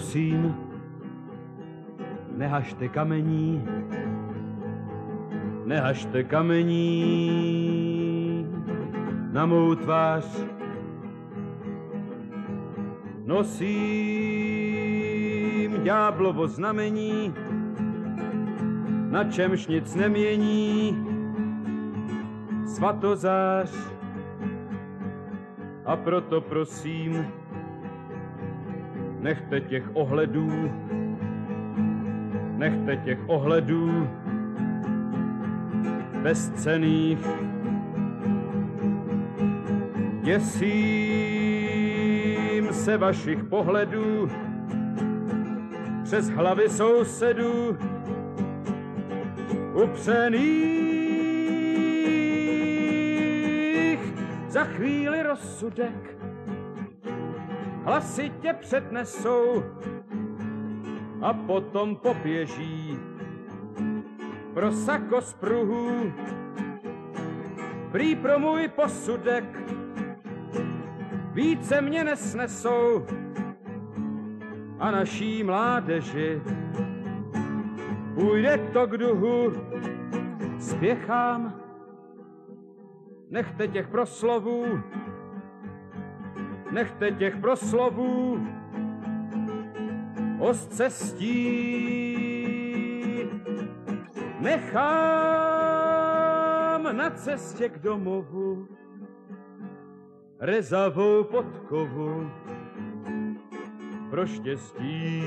Prosím, nehažte kamení, nehažte kamení na mou tvář. Nosím ďáblovo znamení, na čemž nic nemění, svatozář. A proto prosím, nechte těch ohledů, nechte těch ohledů. Bezcených. Děsím se vašich pohledů. Přes hlavy sousedů. Upřených. Za chvíli rozsudek hlasitě přednesou a potom poběží pro sako z pruhů. Prý pro můj posudek více mě nesnesou a naší mládeži půjde to k duhu. Spěchám, nechte těch proslovů, nechte těch proslovů o cestí. Nechám na cestě k domovu rezavou podkovu pro štěstí,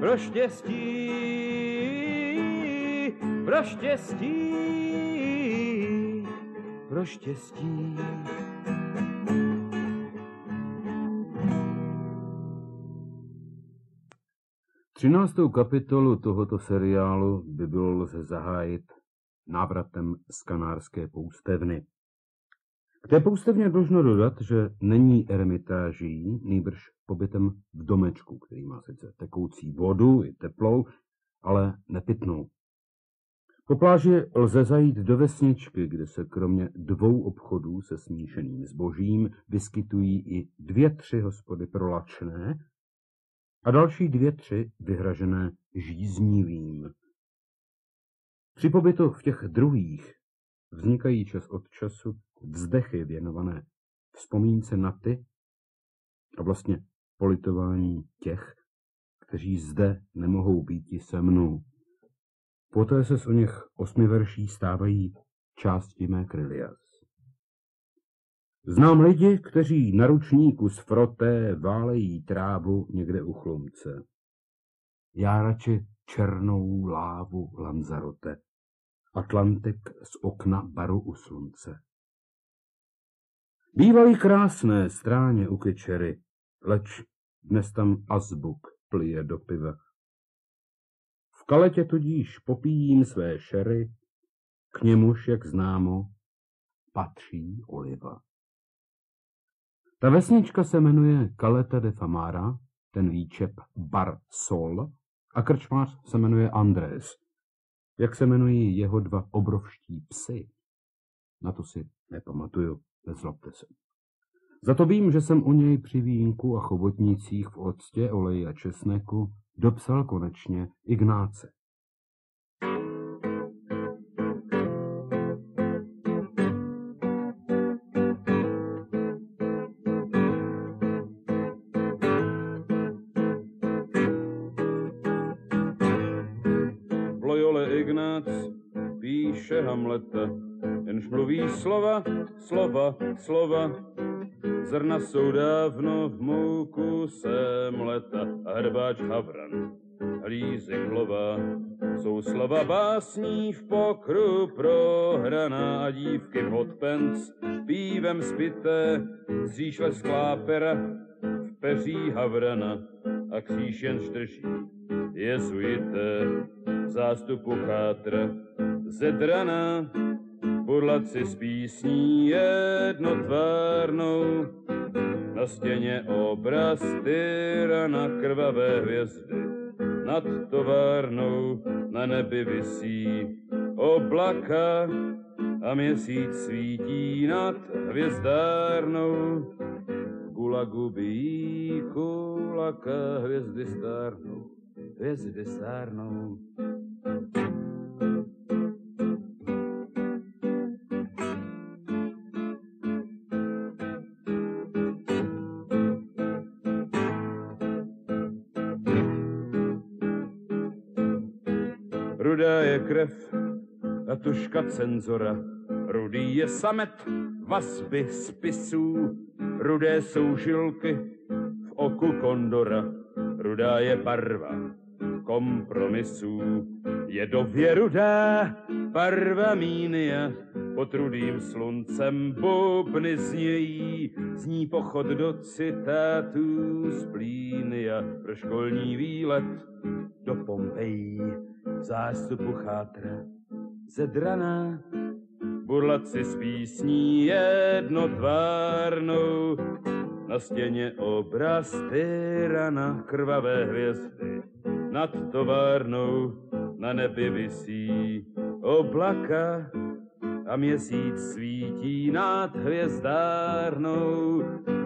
pro štěstí, pro štěstí, pro štěstí. 13. kapitolu tohoto seriálu by bylo lze zahájit návratem z kanárské poustevny. K té poustevně dlužno dodat, že není eremitáží, nýbrž pobytem v domečku, který má sice tekoucí vodu i teplou, ale nepitnou. Po pláži lze zajít do vesničky, kde se kromě dvou obchodů se smíšeným zbožím vyskytují i dvě, tři hospody prolačné, a další dvě, tři vyhražené žíznivým. Při pobytu v těch druhých vznikají čas od času vzdechy věnované vzpomínce na ty a vlastně politování těch, kteří zde nemohou být se mnou. Poté se z o něch osmi verší stávají části mé krylias. Znám lidi, kteří na ručníku z froté válejí trávu někde u chlumce. Já radši černou lávu Lanzarote, Atlantik z okna baru u slunce. Bývají krásné stráně u kečery, leč dnes tam azbuk plije do piva. V kaletě tudíž popíjím své šery, k němuž, jak známo, patří oliva. Ta vesnička se jmenuje Caleta de Famara, ten výčep Bar Sol, a krčmář se jmenuje Andrés. Jak se jmenují jeho dva obrovští psy? Na to si nepamatuju, nezlobte se. Za to vím, že jsem u něj při vínku a chobotnicích v octě, oleji a česneku dopsal konečně Ignáce. Mluví slova, slova, slova. Zrna jsou dávno v mouku sem leta a hrbáč havran, hlízy klova. Jsou slova básní v pokru prohraná a dívky v hotpens, pívem spité, zříš lesklá pera, v peří havrana a kříž jen štrží. Jezuité, zástupu chátra, zedrana, burlaci s písní jednotvárnou, na stěně obraz tyrana krvavé hvězdy, nad továrnou na nebi visí oblaka a měsíc svítí nad hvězdárnou. Gulagu bíku kulaka, hvězdy stárnou, hvězdy stárnou. Tuška cenzora, rudý je samet vazby spisů, rudé jsou žilky v oku kondora, rudá je barva kompromisů. Je dově rudá barva mínia, pod rudým sluncem bubny znějí, zní pochod do citátů z Plínia. Pro školní výlet do Pompejí, zástupu chátra zedraná burlaci s písní jednotvárnou, na stěně obraz tyrana krvavé hvězdy, nad továrnou na nebi visí oblaka a měsíc svítí nad hvězdárnou.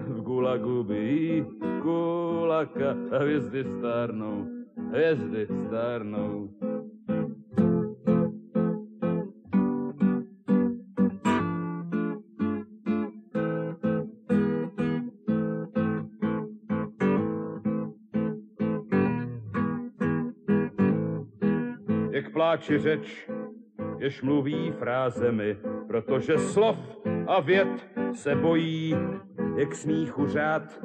V gulagu by kulaka a hvězdy stárnou, hvězdy stárnou. Pláči řeč, jež mluví frázemi, protože slov a věd se bojí, jak smíchu řád,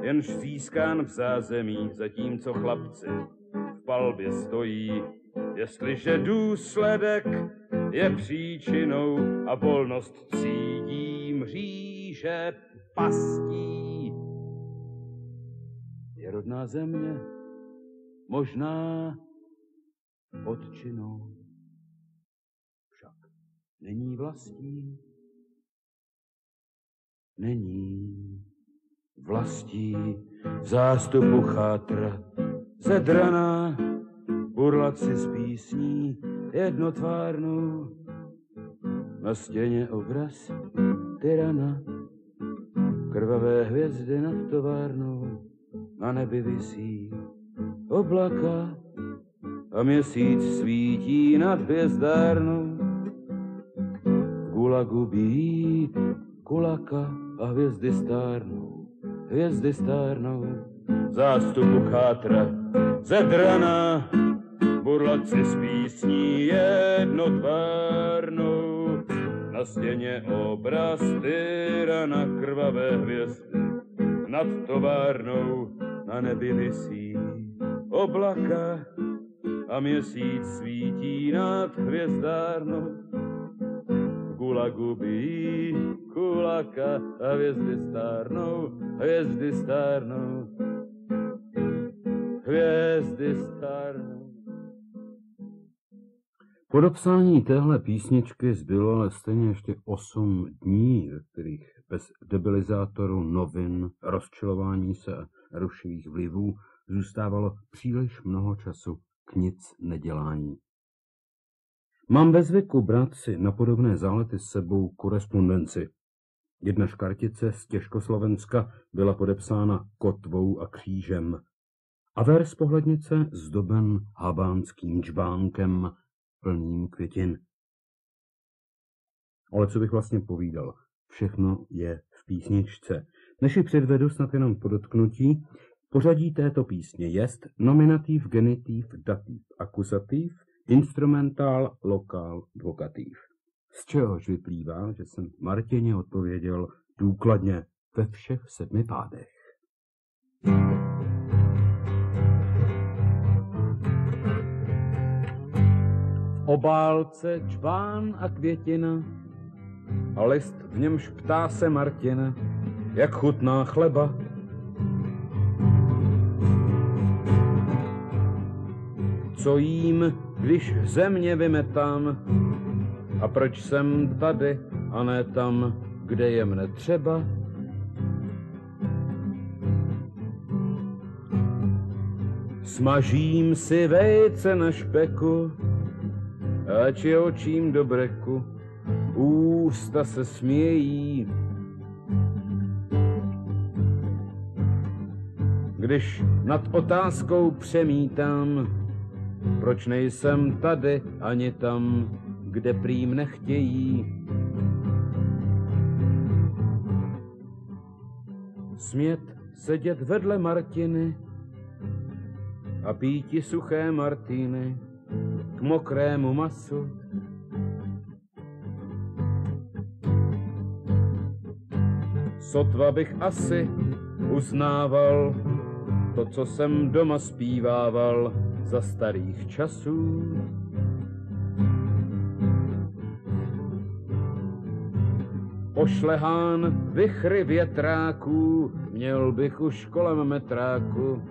jenž získán v zázemí, zatímco chlapci v palbě stojí. Jestliže důsledek je příčinou a volnost cídí mříže pastí, je rodná země možná odčinou. Však není vlastí, není vlastí zástupu chátra zedraná, burlaci z písní jednotvárnou, na stěně obraz tyrana, krvavé hvězdy nad továrnou, na nebi visí oblaka a měsíc svítí nad hvězdárnou. Gulagu bíjí kulaka a hvězdy stárnou, hvězdy stárnou. Zástupu chátra zedraná, burlaci s písní jednotvárnou. Na stěně obraz tyrana krvavé hvězdy, nad továrnou na nebi visí oblaka a měsíc svítí nad hvězdárnou. Gulagu bíjí kulaka a hvězdy stárnou, hvězdy stárnou, hvězdy stárnou. Po dopsání téhle písničky zbylo ale stejně ještě osm dní, ve kterých bez debilizátoru novin, rozčilování se a rušivých vlivů zůstávalo příliš mnoho času k nic nedělání. Mám ve zvyku brát si na podobné zálety s sebou korespondenci. Jedna škartice z Těžkoslovenska byla podepsána kotvou a křížem a vers pohlednice zdoben habánským džbánkem plným květin. Ale co bych vlastně povídal? Všechno je v písničce. Než ji předvedu snad jenom podotknutí, Pořadí této písně jest nominativ, genitiv, dativ, akuzativ, instrumentál, lokál, vokativ. Z čehož vyplývá, že jsem Martině odpověděl důkladně ve všech sedmi pádech. Obálce čbán a květina a list v němž ptá se Martina, jak chutná chleba co jím, když země vymetám? A proč jsem tady a ne tam, kde je mne třeba? Smažím si vejce na špeku, ač je očím do breku, ústa se smějí. když nad otázkou přemítám, proč nejsem tady ani tam, kde prým nechtějí. Smět sedět vedle Martiny a píti suché Martiny k mokrému masu. Sotva bych asi uznával to, co jsem doma zpívával za starých časů. Pošlehán vychry větráků, měl bych už kolem metráku,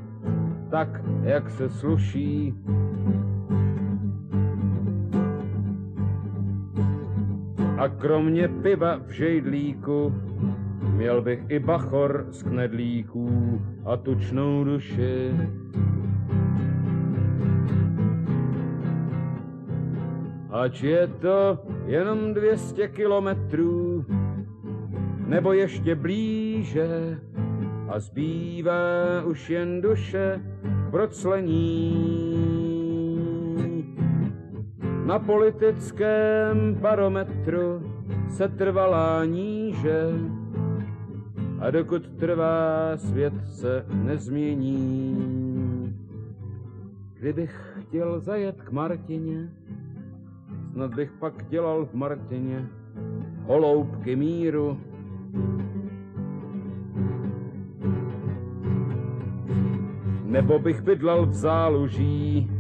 tak, jak se sluší. A kromě piva v žejdlíku, měl bych i bachor z knedlíků a tučnou duši. Ač je to jenom 200 kilometrů, nebo ještě blíže, a zbývá už jen duše proclení. Na politickém barometru se trvalá níže, a dokud trvá, svět se nezmění. Kdybych chtěl zajet k Martině, snad bych pak dělal v Martině holoubky míru. Nebo bych bydlel v záluží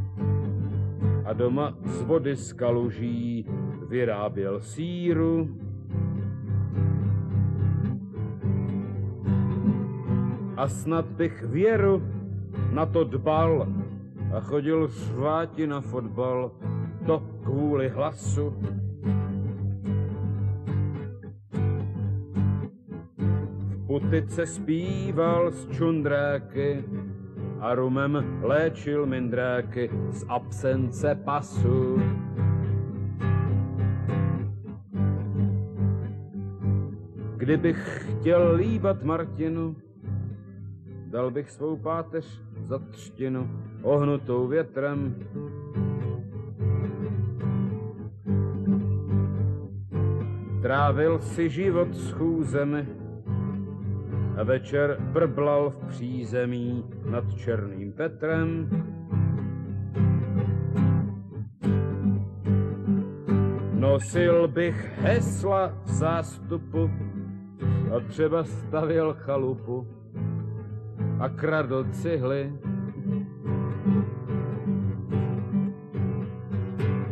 a doma z vody z kaluží vyráběl síru. A snad bych věru na to dbal a chodil šváti na fotbal to kvůli hlasu. V putice zpíval z čundráky a rumem léčil mindráky z absence pasu. Kdybych chtěl líbat Martinu, dal bych svou páteř za třtinu, ohnutou větrem, Trávil si život s chůzemi a večer brblal v přízemí nad Černým Petrem. Nosil bych hesla v zástupu a třeba stavěl chalupu a kradl cihly.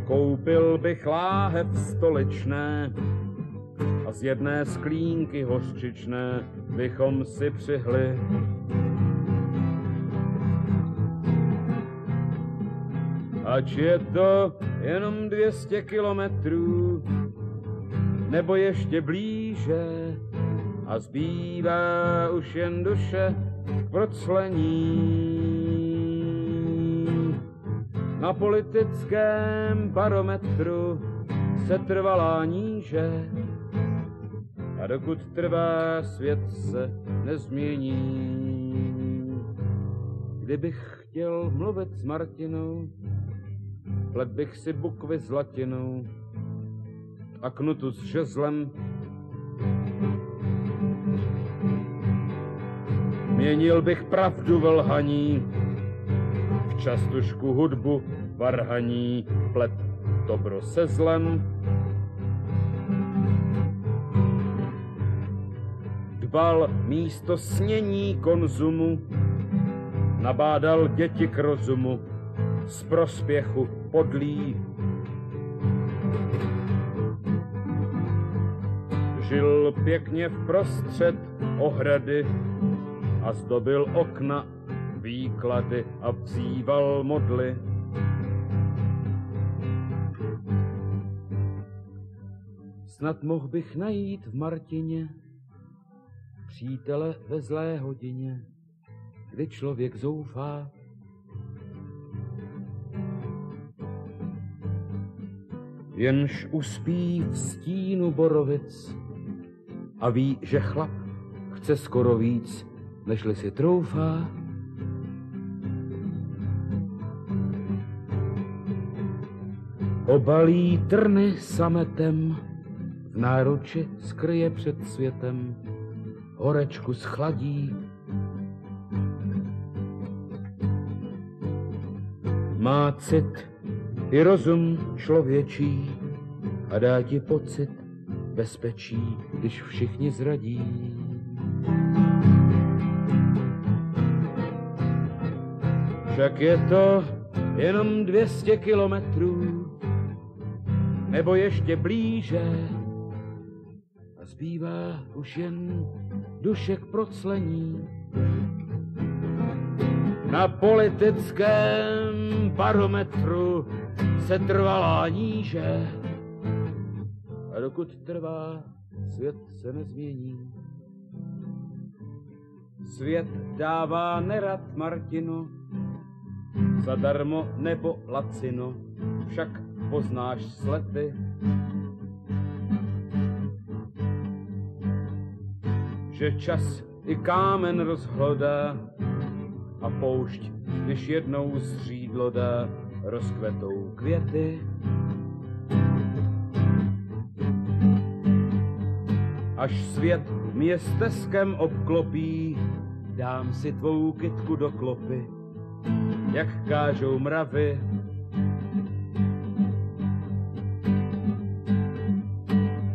Koupil bych láhev stoličné z jedné sklínky hořčičné bychom si přihli. Ač je to jenom 200 kilometrů, nebo ještě blíže, a zbývá už jen duše k proclení. Na politickém barometru se trvalá níže, a dokud trvá, svět se nezmění. Kdybych chtěl mluvit s Martinou, plet bych si bukvy s latinou a knutu s žezlem. Měnil bych pravdu v lhaní, v častušku hudbu varhaní, plet dobro se zlem. Dbal místo snění konzumu, nabádal děti k rozumu, z prospěchu podlí. Žil pěkně v prostřed ohrady a zdobil okna výklady a vzýval modly. Snad mohl bych najít v Martině přítele ve zlé hodině, kdy člověk zoufá. Jenž uspí v stínu borovic a ví, že chlap chce skoro víc, nežli si troufá. Obalí trny sametem, v náruči skryje před světem, horečku schladí. Má cit i rozum člověčí a dá ti pocit bezpečí, když všichni zradí. Však je to jenom 200 kilometrů, nebo ještě blíže. A zbývá už jen duše k proclení. Na politickém barometru se trvalá níže. A dokud trvá, svět se nezmění. Svět dává nerad Martinu, zadarmo nebo lacino, však poznáš slepy. Že čas i kámen rozhlodá a poušť, když jednou zřídlo dá, rozkvetou květy. Až svět mě steskem obklopí, dám si tvou kytku do klopy jak kážou mravy.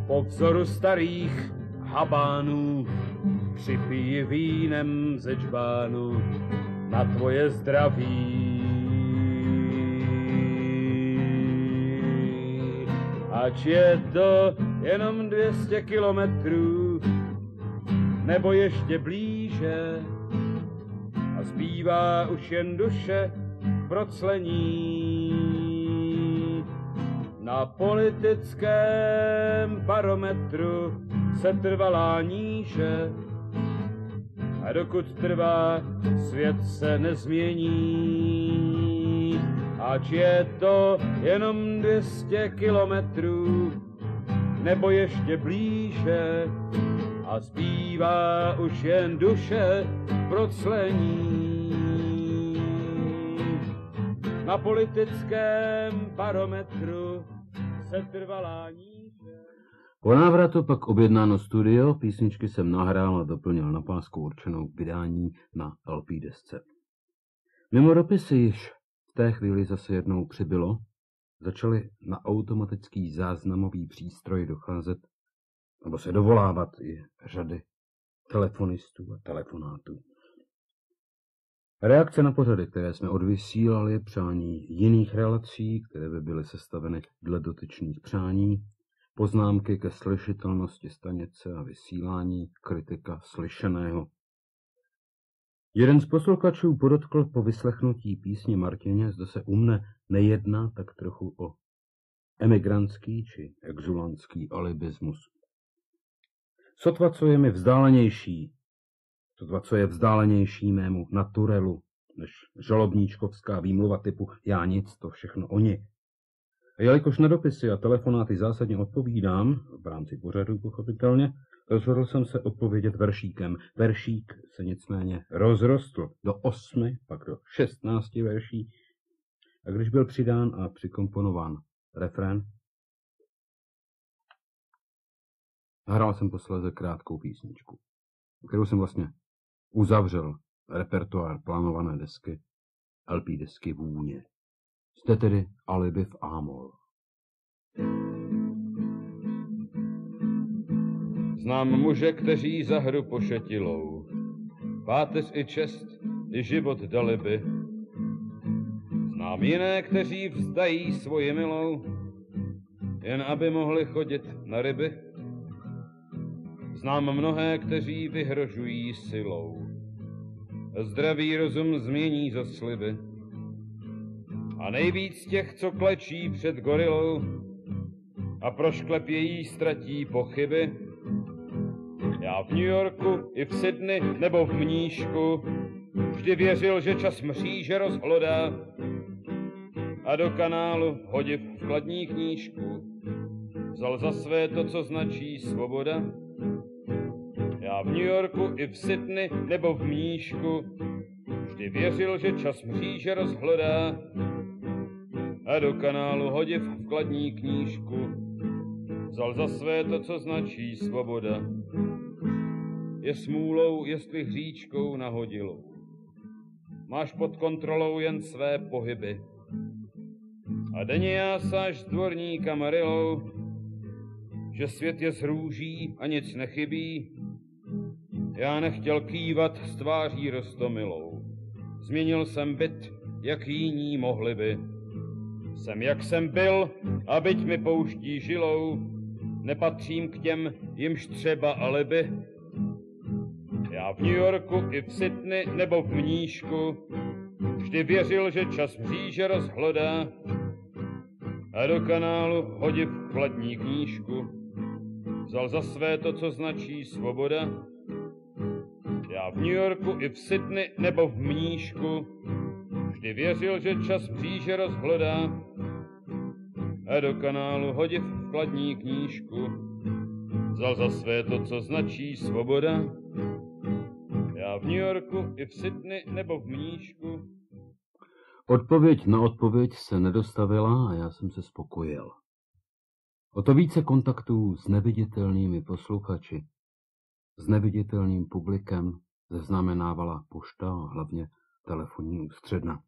Po vzoru starých habánů připíji vínem ze čbánu na tvoje zdraví. Ač je to jenom 200 kilometrů, nebo ještě blíže, a zbývá už jen duše proclení. Na politickém barometru se trvalá níže a dokud trvá, svět se nezmění. Ač je to jenom 200 kilometrů, nebo ještě blíže, a zbývá už jen duše proclení. Na politickém barometru se trvalá níže. Po návratu pak objednáno studio, písničky jsem nahrál a doplnil na pásku určenou k vydání na LP desce. Mimo dopisy již v té chvíli zase jednou přibylo, začaly na automatický záznamový přístroj docházet nebo se dovolávat i řady telefonistů a telefonátů. Reakce na pořady, které jsme odvysílali, přání jiných relací, které by byly sestaveny dle dotyčných přání, poznámky ke slyšitelnosti stanice a vysílání, kritika slyšeného. Jeden z posluchačů podotkl po vyslechnutí písně Martině, zda se u mne nejedná tak trochu o emigrantský či exulantský alibismus. Sotva, co je mi vzdálenější, sotva, co je vzdálenější mému naturelu, než žalobníčkovská výmluva typu já nic, to všechno oni. Jelikož na dopisy a telefonáty zásadně odpovídám, v rámci pořadu pochopitelně, rozhodl jsem se odpovědět veršíkem. Veršík se nicméně rozrostl do osmi, pak do šestnácti verší. A když byl přidán a přikomponován refrén, Hrál jsem posledně krátkou písničku, kterou jsem vlastně uzavřel repertoár plánované desky, LP desky Vůně. Jste tedy alibi v Amol. Znám muže, kteří za hru pošetilou, páteř i čest, i život dali by. Znám jiné, kteří vzdají svoji milou, jen aby mohli chodit na ryby. Znám mnohé, kteří vyhrožují silou. Zdravý rozum změní za sliby. A nejvíc těch, co klečí před gorilou a prošklepějí ztratí pochyby. Já v New Yorku, i v Sydney nebo v Mníšku vždy věřil, že čas mříže rozhlodá. A do kanálu hodiv v chladní knížku vzal za své to, co značí svoboda. V New Yorku, i v Sydney nebo v Míšku vždy věřil, že čas mříže rozhlodá a do kanálu hodiv vkladní knížku. Vzal za své to, co značí svoboda. Je smůlou, jestli hříčkou nahodilou. Máš pod kontrolou jen své pohyby. A denně jásáš s dvorníka Marilou, že svět je z růží a nic nechybí. Já nechtěl kývat s tváří rostomilou. Změnil jsem byt, jak jiní mohli by. Jsem jak jsem byl a byť mi pouští žilou, nepatřím k těm, jimž třeba alibi. Já v New Yorku i v Sydney nebo v Mníšku vždy věřil, že čas mříže rozhlodá a do kanálu hodив chladní knížku. Vzal za své to, co značí svoboda. Já v New Yorku i v Sydney nebo v Mníšku vždy věřil, že čas mříže rozhlodá do kanálu hodiv chladní knížku. Vzal za své to, co značí svoboda. Já v New Yorku i v Sydney nebo v Mníšku. Odpověď na odpověď se nedostavila a já jsem se spokojil. O to více kontaktů s neviditelnými posluchači, s neviditelným publikem zaznamenávala pošta a hlavně telefonní ústředna.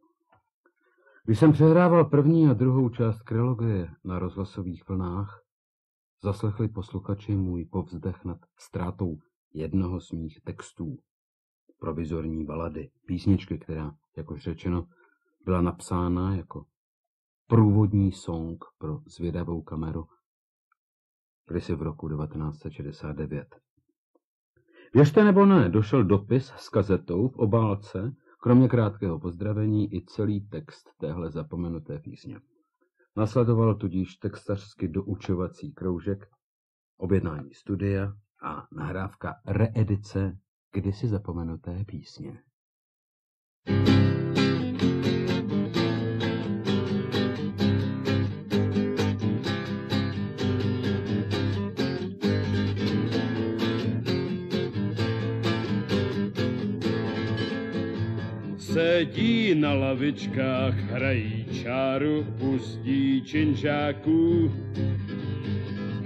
Když jsem přehrával první a druhou část krylogie na rozhlasových vlnách, zaslechli posluchači můj povzdech nad ztrátou jednoho z mých textů, provizorní balady, písničky, která, jakož řečeno, byla napsána jako průvodní song pro zvědavou kameru kdysi v roku 1969. Věřte nebo ne, došel dopis s kazetou v obálce, kromě krátkého pozdravení i celý text téhle zapomenuté písně. Nasledoval tudíž textařsky doučovací kroužek, objednání studia a nahrávka reedice kdysi zapomenuté písně. thank you sedí na lavičkách, hrají čáru, pustí činžáků.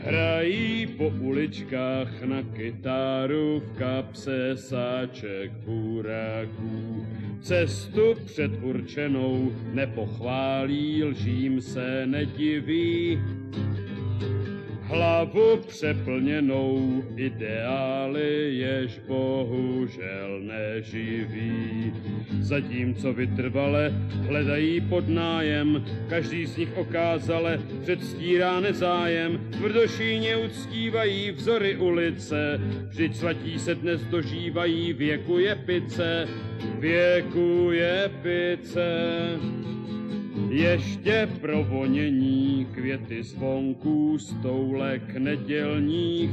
Hrají po uličkách na kytáru, v kapse sáček buráků. Cestu předurčenou nepochválí, lžím se nediví hlavu přeplněnou ideály, jež bohužel neživí. Zatímco vytrvale hledají pod nájem, každý z nich okázale předstírá nezájem, tvrdošíně uctívají vzory ulice, vždyť svatí se dnes dožívají, věku je pice, věku je pice. Ještě provonění květy zvonků stoulek nedělních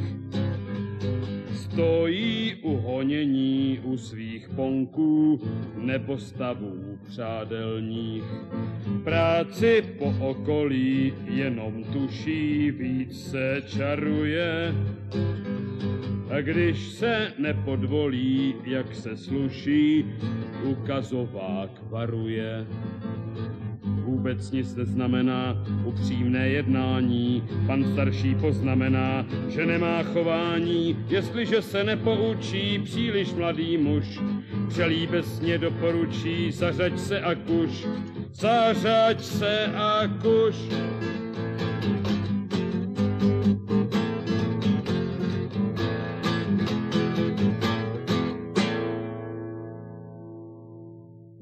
stojí u honění u svých ponků nebo stavů přádelních. Práci po okolí jenom tuší, víc se čaruje. A když se nepodvolí, jak se sluší, ukazovák varuje vůbec nic neznamená upřímné jednání. Pan starší poznamená, že nemá chování, jestliže se nepoučí příliš mladý muž. Přelíbesně doporučí, zařaď se a kuš, zařaď se a kuš.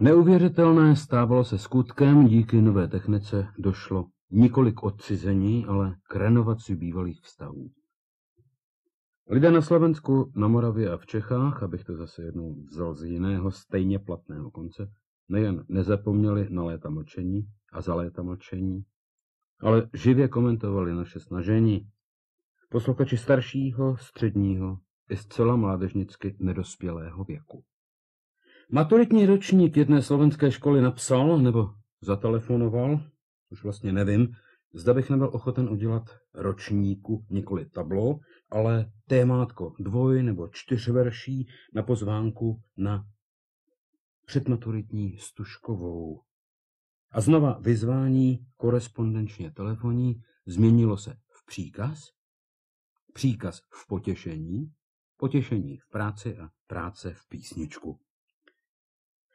Neuvěřitelné stávalo se skutkem, díky nové technice došlo nikoli k odcizení, ale k renovaci bývalých vztahů. Lidé na Slovensku, na Moravě a v Čechách, abych to zase jednou vzal z jiného stejně platného konce, nejen nezapomněli na léta mlčení a za léta mlčení, ale živě komentovali naše snažení. Posluchači staršího, středního i zcela mládežnicky nedospělého věku. Maturitní ročník jedné slovenské školy napsal nebo zatelefonoval, už vlastně nevím, zda bych nebyl ochoten udělat ročníku nikoli tablo, ale témátko dvoj nebo čtyř verší na pozvánku na předmaturitní stužkovou. A znova vyzvání korespondenčně telefonní změnilo se v příkaz, příkaz v potěšení, potěšení v práci a práce v písničku.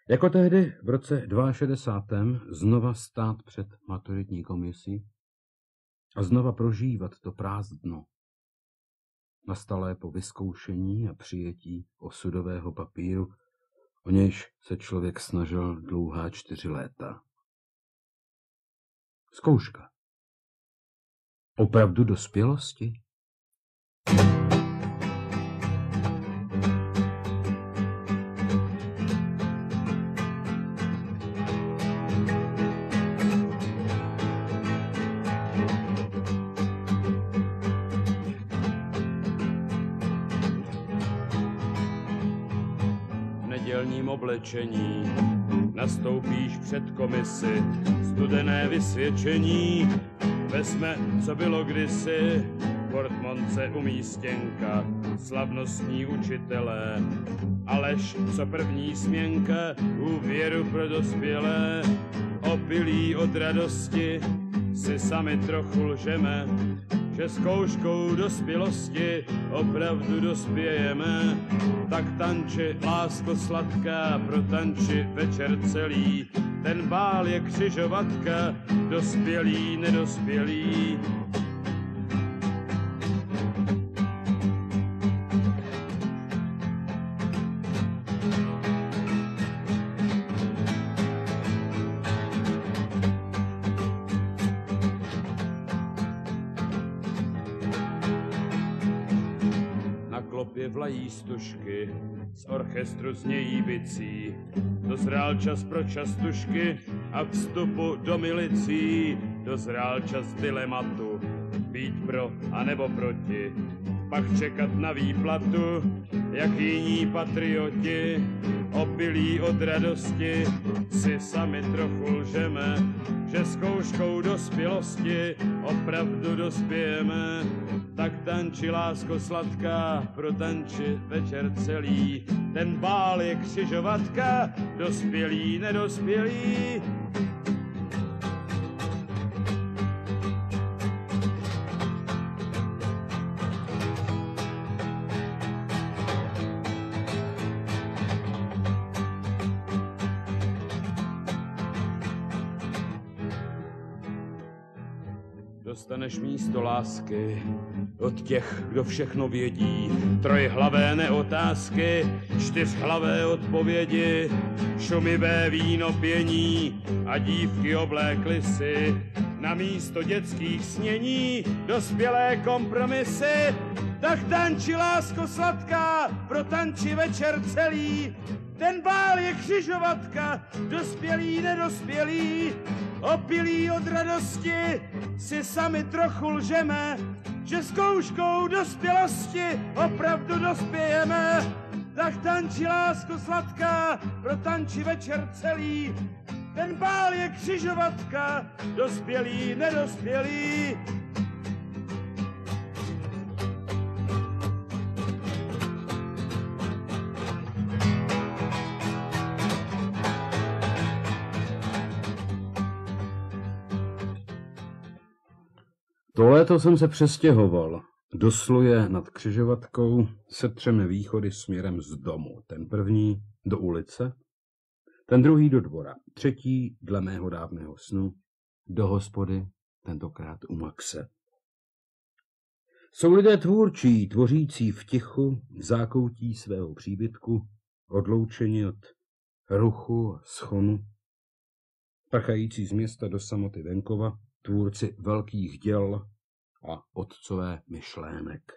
Jako tehdy v roce 62. znova stát před maturitní komisí a znova prožívat to prázdno, nastalé po vyzkoušení a přijetí osudového papíru, o nějž se člověk snažil dlouhá čtyři léta. Zkouška. Opravdu dospělosti? nedělním před komisi, studené vysvědčení, vezme, co bylo kdysi, portmonce umístěnka, slavnostní učitelé, Alež, co první směnka, úvěru pro dospělé, opilí od radosti, si sami trochu lžeme, že zkouškou dospělosti opravdu dospějeme. Tak tanči, lásko sladká, pro tanči večer celý. Ten bál je křižovatka, dospělý, nedospělý. Vlají stužky, z orchestru znějí bicí. Dozrál čas pro častušky a vstupu do milicí. Dozrál čas dilematu, být pro a nebo proti. Pak čekat na výplatu, jak jiní patrioti. Opilí od radosti si sami trochu lžeme, že zkouškou dospělosti opravdu dospějeme tak tanči, lásko sladká, pro tanči večer celý. Ten bál je křižovatka, dospělý, nedospělý. Dostaneš místo lásky od těch, kdo všechno vědí. Trojhlavé neotázky, čtyřhlavé odpovědi, šumivé víno pění a dívky oblékly si na místo dětských snění dospělé kompromisy. Tak tanči, lásko sladká, pro tanči večer celý, ten bál je křižovatka, dospělý, nedospělý, opilí od radosti, si sami trochu lžeme, že zkouškou dospělosti opravdu dospějeme. Tak tanči lásko sladká, pro tanči večer celý, ten bál je křižovatka, dospělý, nedospělý, To léto jsem se přestěhoval. Do sluje nad křižovatkou se třemi východy směrem z domu. Ten první do ulice, ten druhý do dvora, třetí dle mého dávného snu do hospody, tentokrát u Maxe. Jsou lidé tvůrčí, tvořící v tichu, v zákoutí svého příbytku, odloučeni od ruchu a schonu, prchající z města do samoty venkova, tvůrci velkých děl a otcové myšlének.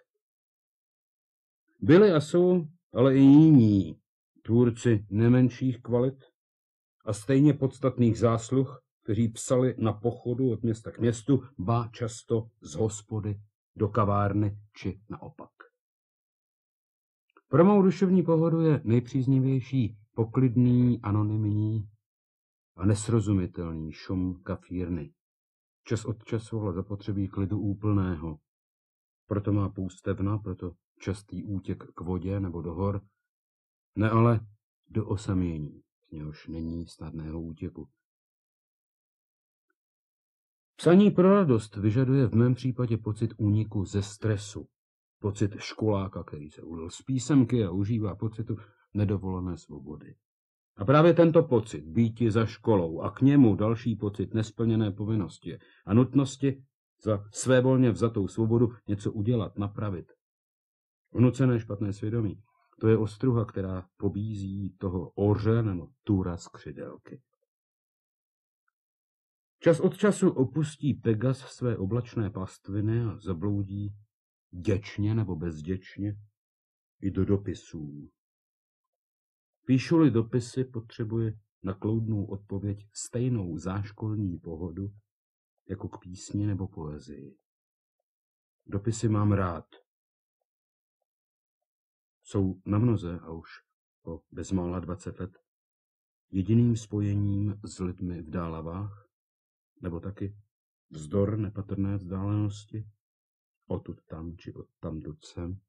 Byli a jsou ale i jiní tvůrci nemenších kvalit a stejně podstatných zásluh, kteří psali na pochodu od města k městu, ba často z hospody do kavárny či naopak. Pro mou duševní pohodu je nejpříznivější poklidný, anonymní a nesrozumitelný šum kafírny. Čas od času ale zapotřebí klidu úplného. Proto má půstevna, proto častý útěk k vodě nebo do hor, ne ale do osamění, z něhož není snadného útěku. Psaní pro radost vyžaduje v mém případě pocit úniku ze stresu. Pocit školáka, který se ulil z písemky a užívá pocitu nedovolené svobody. A právě tento pocit býti za školou a k němu další pocit nesplněné povinnosti a nutnosti za svévolně vzatou svobodu něco udělat, napravit. Vnucené špatné svědomí. To je ostruha, která pobízí toho oře nebo tůra z křidelky. Čas od času opustí Pegas své oblačné pastviny a zabloudí děčně nebo bezděčně i do dopisů. Píšu-li dopisy, potřebuje na kloudnou odpověď stejnou záškolní pohodu jako k písni nebo poezii. Dopisy mám rád. Jsou na mnoze a už po bezmála 20 let jediným spojením s lidmi v dálavách, nebo taky vzdor nepatrné vzdálenosti, odtud tam či od tam sem,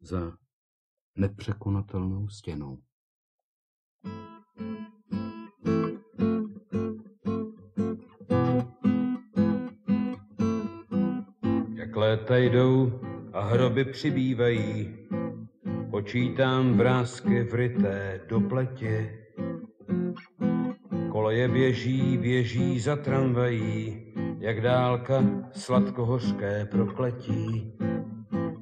za nepřekonatelnou stěnou. Jak léta jdou a hroby přibývají, počítám vrázky vryté do pletě. Koleje běží, běží za tramvají, jak dálka sladkohořké prokletí.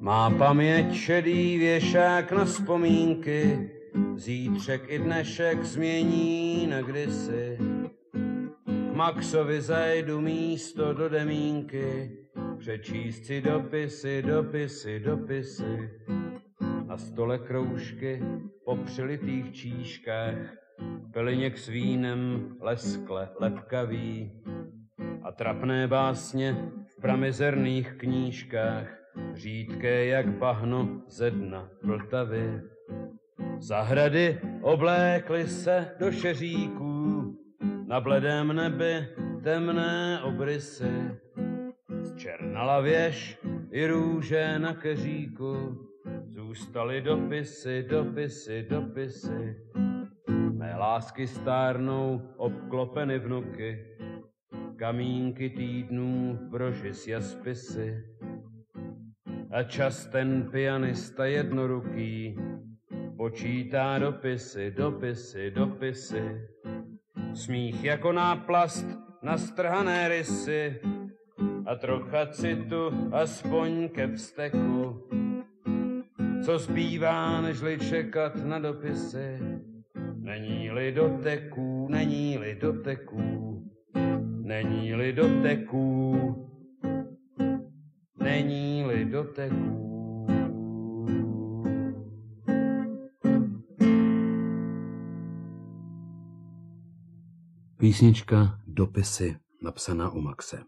Má paměť šedý věšák na vzpomínky, zítřek i dnešek změní na kdysi. Maxovi zajdu místo do demínky, přečíst si dopisy, dopisy, dopisy. Na stole kroužky po přilitých číškách, peliněk s vínem leskle lepkavý a trapné básně v pramizerných knížkách řídké jak bahno ze dna Vltavy. Zahrady oblékly se do šeříků, na bledém nebi temné obrysy. Zčernala věž i růže na keříku, zůstaly dopisy, dopisy, dopisy. Mé lásky stárnou obklopeny vnuky, kamínky týdnů v broži s jaspisy a čas ten pianista jednoruký počítá dopisy, dopisy, dopisy. Smích jako náplast na strhané rysy a trocha citu aspoň ke vzteku. Co zbývá, nežli čekat na dopisy, není-li doteků, není-li doteků, není-li doteků doteků. Písnička Dopisy, napsaná u Maxe.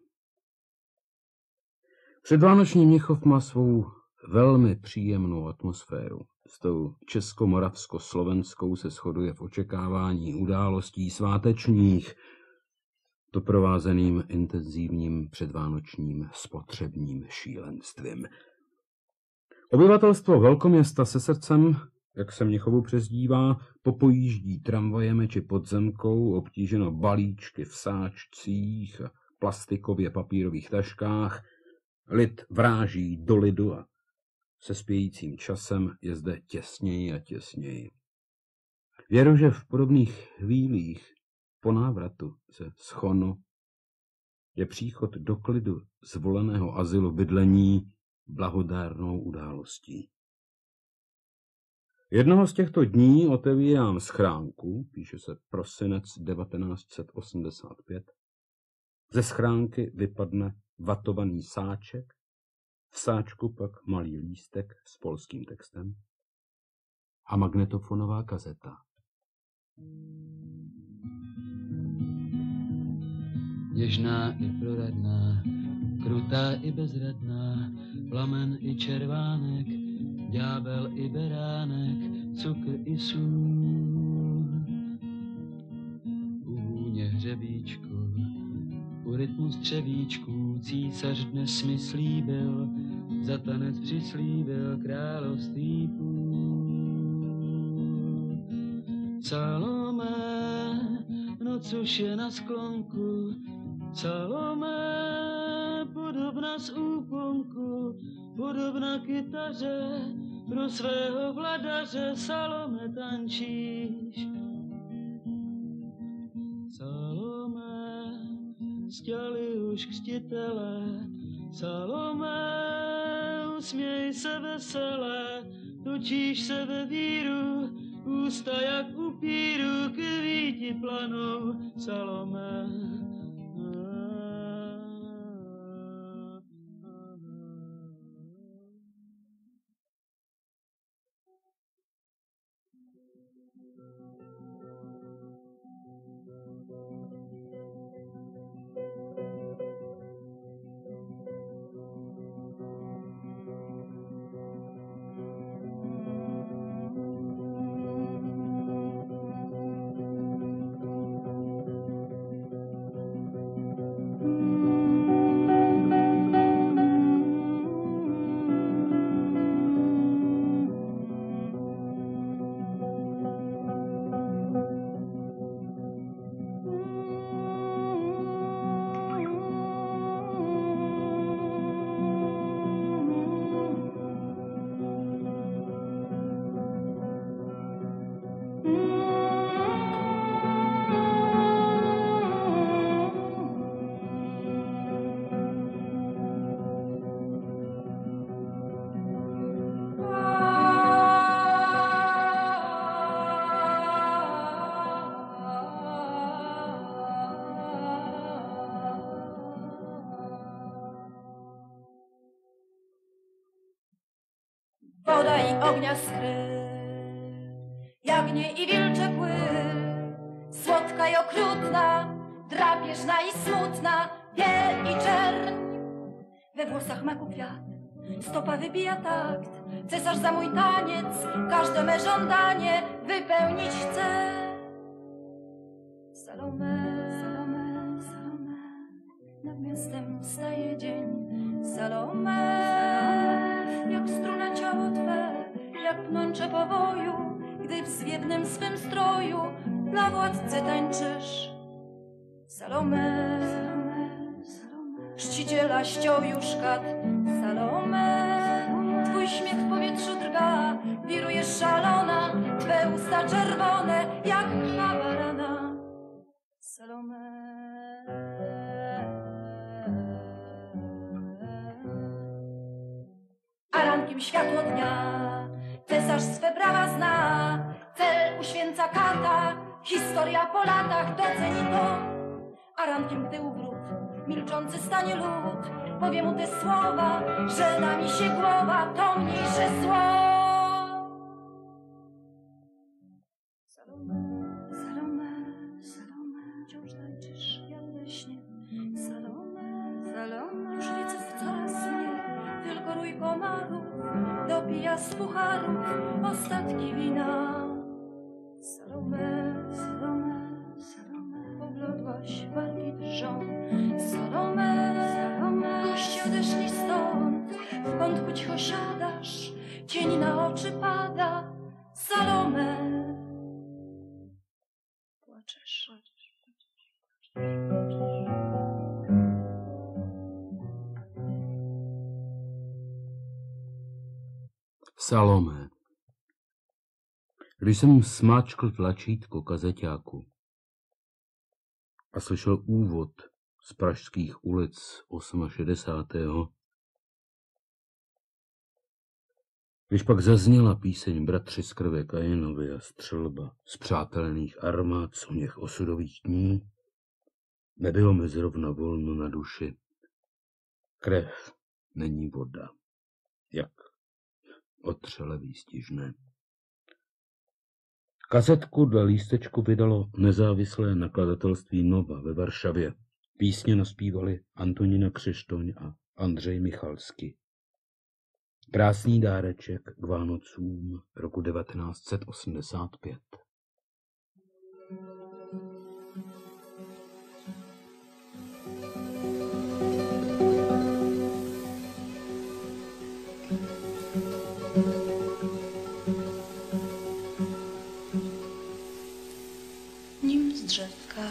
Předvánoční Měchov má svou velmi příjemnou atmosféru. S tou česko-moravsko-slovenskou se shoduje v očekávání událostí svátečních, doprovázeným intenzivním předvánočním spotřebním šílenstvím. Obyvatelstvo velkoměsta se srdcem, jak se Měchovu přezdívá, popojíždí tramvajem či podzemkou, obtíženo balíčky v sáčcích a plastikově papírových taškách, lid vráží do lidu a se spějícím časem je zde těsněji a těsněji. Věru, že v podobných chvílích po návratu ze schonu je příchod do klidu zvoleného azylu bydlení blahodárnou událostí. Jednoho z těchto dní otevírám schránku, píše se prosinec 1985. Ze schránky vypadne vatovaný sáček, v sáčku pak malý lístek s polským textem a magnetofonová kazeta. Něžná i proradná, krutá i bezradná, plamen i červánek, ďábel i beránek, cukr i sůl. U hůně hřebíčku, u rytmu střevíčků, císař dnes mi slíbil, za tanec přislíbil království půl. Salome, noc už je na sklonku, Salome, podobna z úponku, podobna kytaře, pro svého vladaře Salome tančíš. Salome, stěli už křtitele, Salome, usměj se veselé, točíš se ve víru, ústa jak upíru, kvíti planou, Salome. Ognia skry. Jagnie i wilcze kły, słodka i okrutna, drapieżna i smutna, biel i czerń. We włosach maku kwiat, stopa wybija takt, cesarz za mój taniec, każde me żądanie wypełnić chce. Salome, Salome, Salome, nad miastem wstaje dzień, Salome, jak pnącze powoju, gdy w zwiewnym swym stroju dla władcy tańczysz. Salome, czciciela ściął już kat, Salome, Twój śmiech w powietrzu drga, wiruje szalona, Twe usta czerwone, jak krwawa rana. Salome. Światło dnia, cesarz swe brawa zna, cel uświęca kata, historia po latach doceni to. A rankiem, gdy uwrót, milczący stanie lud, powie mu te słowa, że nami się głowa, to mniejsze zło. Salome. Když jsem smáčkl tlačítko kazeťáku a slyšel úvod z pražských ulic 68. Když pak zazněla píseň Bratři z krve Kajenovi a střelba z přátelených armád z něch osudových dní, nebylo mi zrovna volno na duši. Krev není voda. Jak otřele výstižné. Kazetku dle lístečku vydalo nezávislé nakladatelství Nova ve Varšavě. Písně naspívali Antonina Křeštoň a Andřej Michalsky. Krásný dáreček k Vánocům roku 1985.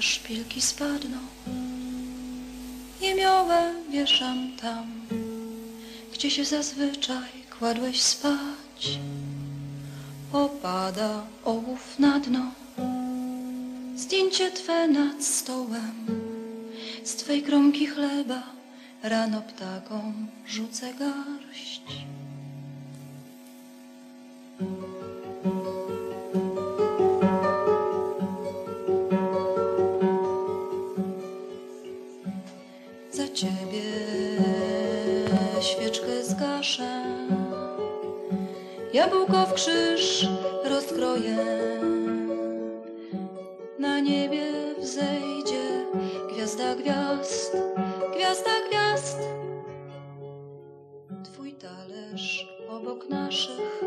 szpilki spadną, Jemiołę wieszam tam, gdzie się zazwyczaj kładłeś spać. Opada ołów na dno, zdjęcie twe nad stołem. Z twej kromki chleba rano ptakom rzucę garść. Zgaszę, jabłko w krzyż rozkroję. Na niebie wzejdzie gwiazda gwiazd, gwiazda gwiazd. Twój talerz obok naszych,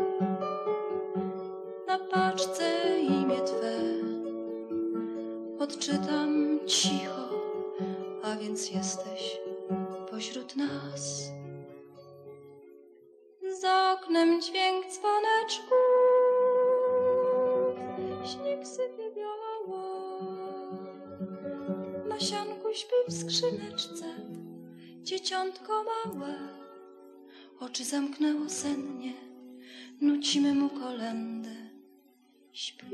na paczce imię Twe. Odczytam cicho, a więc jesteś pośród nas. Za oknem dźwięk dzwoneczków, śnieg sypie biało. Na sianku śpi w skrzyneczce dzieciątko małe. Oczy zamknęło sennie, nucimy mu kolendę. Śpi,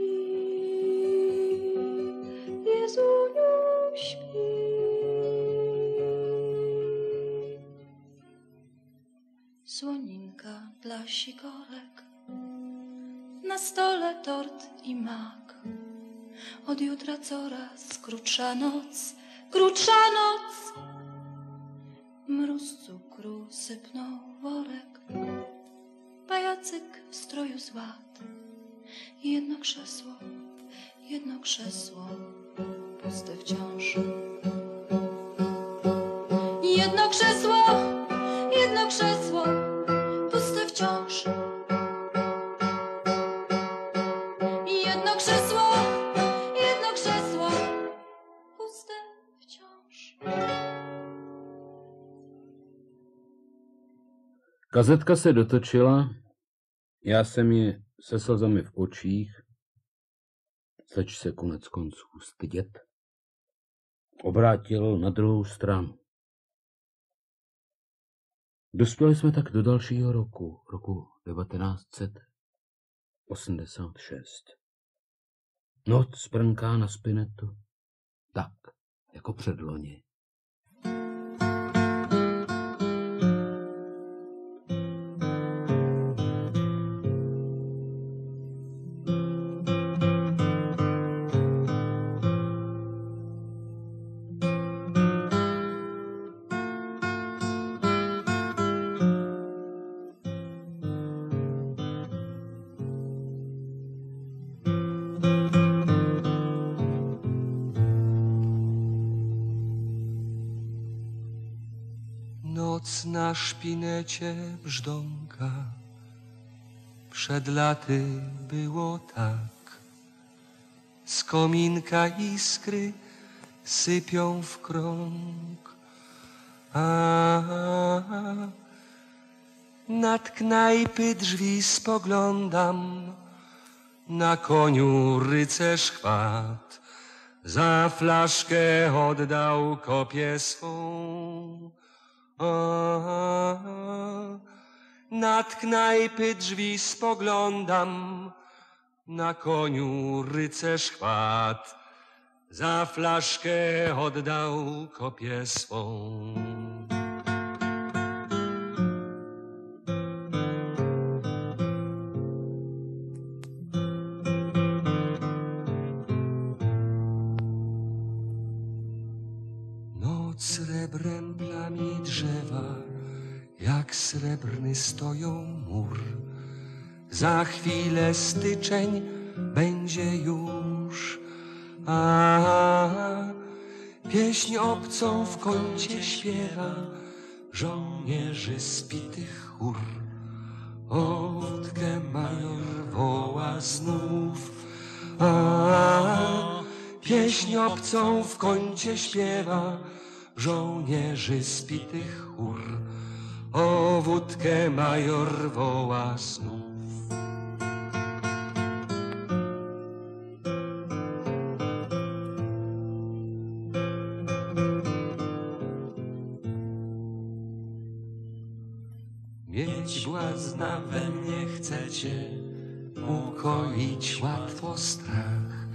Jezuniu, śpi. Słoninka dla sikorek, na stole tort i mak. Od jutra coraz krótsza noc, krótsza noc. Mróz cukru sypnął worek, pajacyk w stroju z. Jedno krzesło, jedno krzesło, puste wciąż. Jedno krzesło, jedno krzesło, wciąż. Kazetka se dotočila, já jsem ji se slzami v očích, zač se konec konců stydět, obrátil na druhou stranu. Dospěli jsme tak do dalšího roku, roku 1986. Noc sprnká na spinetu, tak, jako předloni. Szpinecie brzdąka. Przed laty było tak. Z kominka iskry sypią w krąg. A nad knajpy drzwi spoglądam. Na koniu rycerz chwat. Za flaszkę oddał kopię swą. Nad knajpy drzwi spoglądam, na koniu rycerz chwat, za flaszkę oddał kopię swą. Za chwilę styczeń będzie już, a pieśń obcą w kącie śpiewa żołnierzy spitych chór. Wódkę major woła znów, a pieśń obcą w kącie śpiewa żołnierzy spitych chór. O wódkę major woła znów. Mieć błazna we mnie chcecie, ukoić łatwo strach.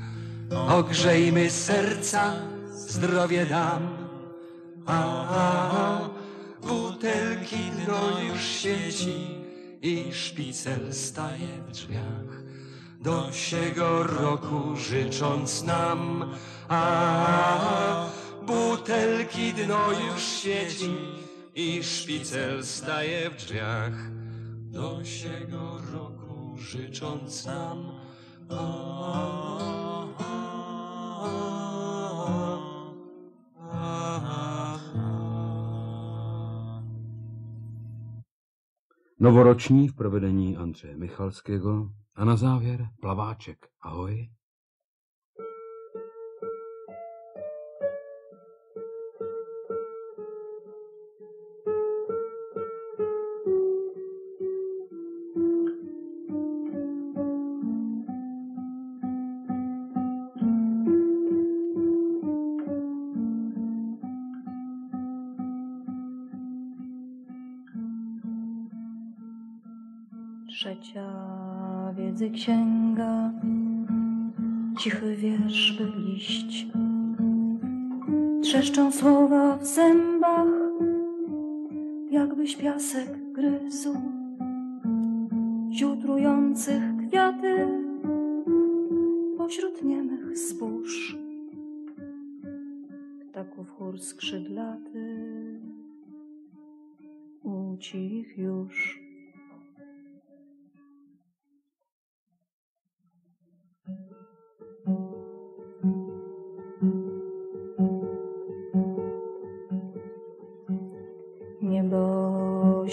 Ogrzejmy serca, zdrowie dam. A, a, a butelki dno już sieci i szpicel staje w drzwiach. Do siego roku życząc nam, a butelki dno już świeci i szpicel staje w drzwiach. Do siego roku życząc nam, a, Novoroční v provedení Andřeje Michalského a na závěr plaváček. Ahoj. Wiedzy księga, cichy wiersz by liść. Trzeszczą słowa w zębach, jakbyś piasek gryzł. Ziół trujących kwiaty pośród niemych zbóż. Ptaków chór skrzydlaty ucich już.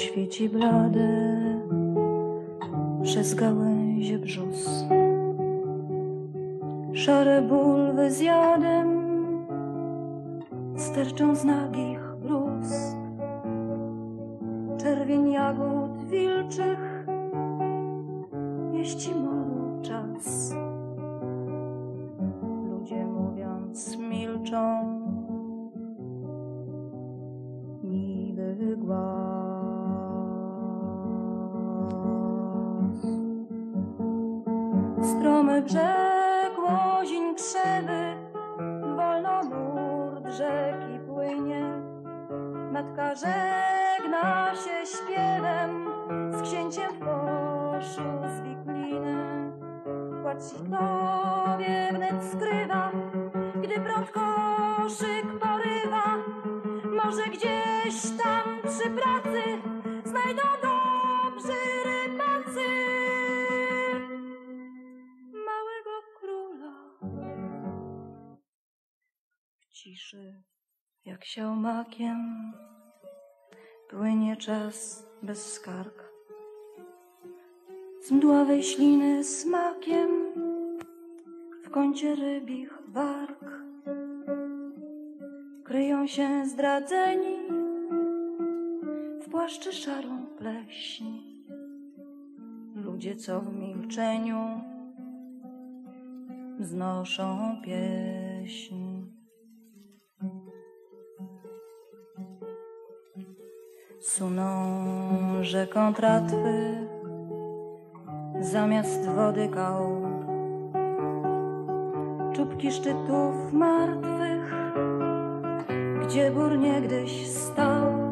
Świeci blade przez gałęzie brzus. Szare bulwy z jadem sterczą z nagich bluz. Czerwień jagód wilczych wieści bez skarg. Z mdławej śliny smakiem w kącie rybich warg kryją się zdradzeni w płaszczy szarą pleśń. Ludzie, co w milczeniu znoszą pieśń. Suną rzeką tratwy zamiast wody kał. Czubki szczytów martwych, gdzie bór niegdyś stał.